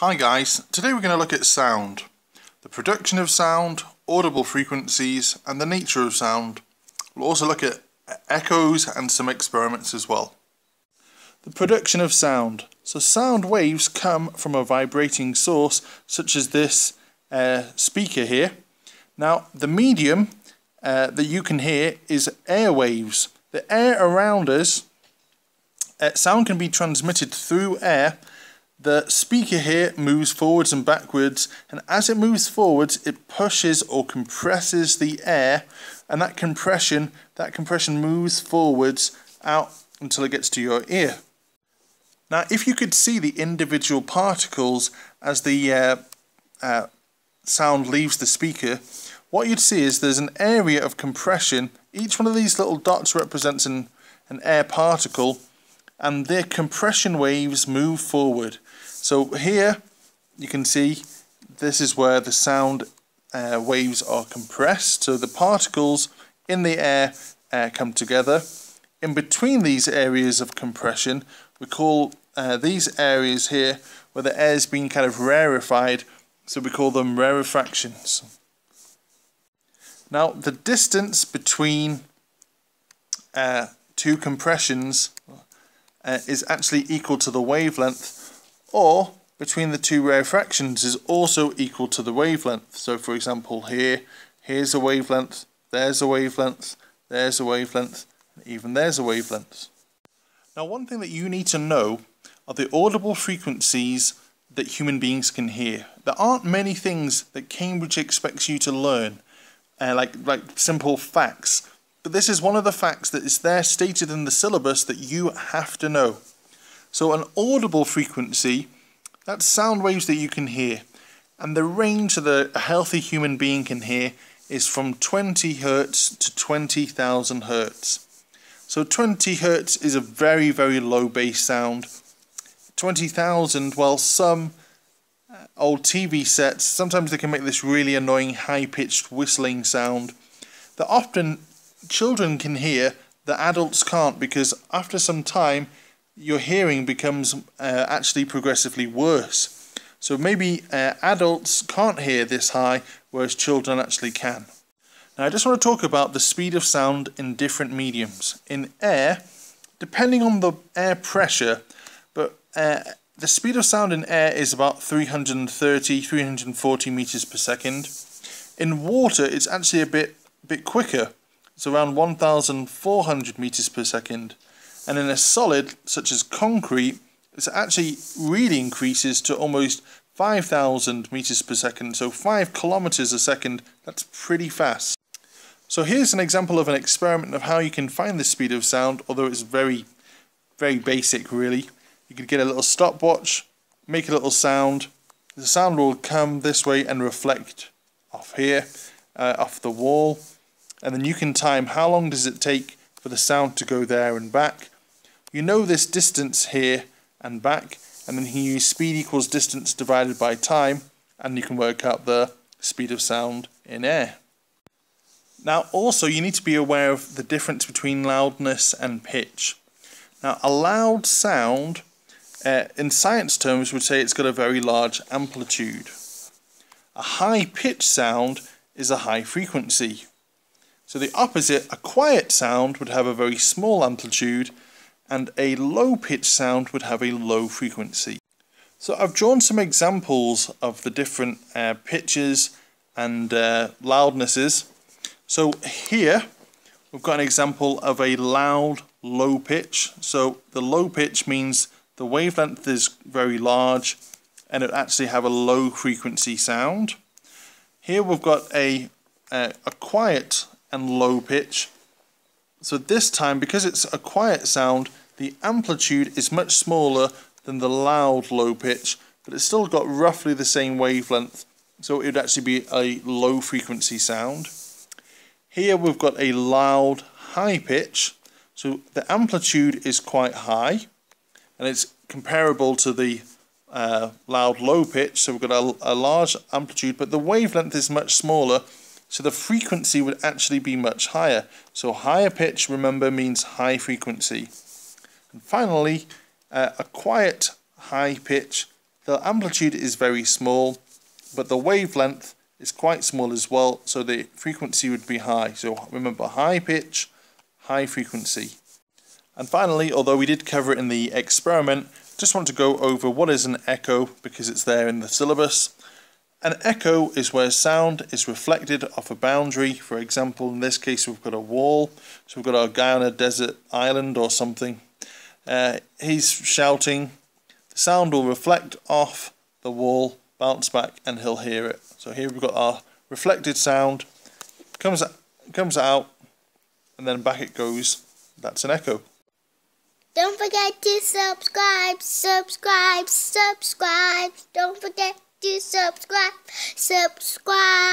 Hi guys, today we're going to look at sound. The production of sound, audible frequencies and the nature of sound. We'll also look at echoes and some experiments as well. The production of sound. So sound waves come from a vibrating source such as this uh, speaker here. Now the medium uh, that you can hear is air waves. The air around us, uh, sound can be transmitted through air the speaker here moves forwards and backwards and as it moves forwards it pushes or compresses the air and that compression that compression moves forwards out until it gets to your ear. Now if you could see the individual particles as the uh, uh, sound leaves the speaker what you'd see is there's an area of compression each one of these little dots represents an, an air particle and their compression waves move forward so here you can see this is where the sound uh, waves are compressed. So the particles in the air uh, come together. In between these areas of compression, we call uh, these areas here where the air is being kind of rarefied, so we call them rarefactions. Now the distance between uh, two compressions uh, is actually equal to the wavelength or between the two rarefactions is also equal to the wavelength. So for example here, here's a wavelength, there's a wavelength, there's a wavelength, and even there's a wavelength. Now one thing that you need to know are the audible frequencies that human beings can hear. There aren't many things that Cambridge expects you to learn, uh, like, like simple facts, but this is one of the facts that is there stated in the syllabus that you have to know. So an audible frequency, that's sound waves that you can hear. And the range that a healthy human being can hear is from 20 hertz to 20,000 hertz. So 20 hertz is a very, very low bass sound. 20,000, well, some uh, old TV sets, sometimes they can make this really annoying high-pitched whistling sound that often children can hear that adults can't because after some time your hearing becomes uh, actually progressively worse. So maybe uh, adults can't hear this high, whereas children actually can. Now I just want to talk about the speed of sound in different mediums. In air, depending on the air pressure, but uh, the speed of sound in air is about 330, 340 meters per second. In water, it's actually a bit, bit quicker. It's around 1,400 meters per second. And in a solid such as concrete it actually really increases to almost 5,000 meters per second. So 5 kilometers a second that's pretty fast. So here's an example of an experiment of how you can find the speed of sound although it's very very basic really. You could get a little stopwatch make a little sound. The sound will come this way and reflect off here uh, off the wall and then you can time how long does it take for the sound to go there and back you know this distance here and back, and then you use speed equals distance divided by time, and you can work out the speed of sound in air. Now also you need to be aware of the difference between loudness and pitch. Now a loud sound, uh, in science terms, would say it's got a very large amplitude. A high pitch sound is a high frequency. So the opposite, a quiet sound, would have a very small amplitude and a low pitch sound would have a low frequency. So I've drawn some examples of the different uh, pitches and uh, loudnesses. So here we've got an example of a loud low pitch. So the low pitch means the wavelength is very large and it actually have a low frequency sound. Here we've got a, uh, a quiet and low pitch so this time, because it's a quiet sound, the amplitude is much smaller than the loud low pitch, but it's still got roughly the same wavelength, so it would actually be a low frequency sound. Here we've got a loud high pitch, so the amplitude is quite high, and it's comparable to the uh, loud low pitch, so we've got a, a large amplitude, but the wavelength is much smaller, so the frequency would actually be much higher. So higher pitch, remember, means high frequency. And finally, uh, a quiet high pitch the amplitude is very small, but the wavelength is quite small as well, so the frequency would be high. So remember, high pitch, high frequency. And finally, although we did cover it in the experiment, just want to go over what is an echo because it's there in the syllabus. An echo is where sound is reflected off a boundary. For example, in this case, we've got a wall. So we've got a guy on a desert island or something. Uh, he's shouting. The sound will reflect off the wall, bounce back, and he'll hear it. So here we've got our reflected sound. Comes comes out, and then back it goes. That's an echo. Don't forget to subscribe, subscribe, subscribe. Don't forget to subscribe, subscribe.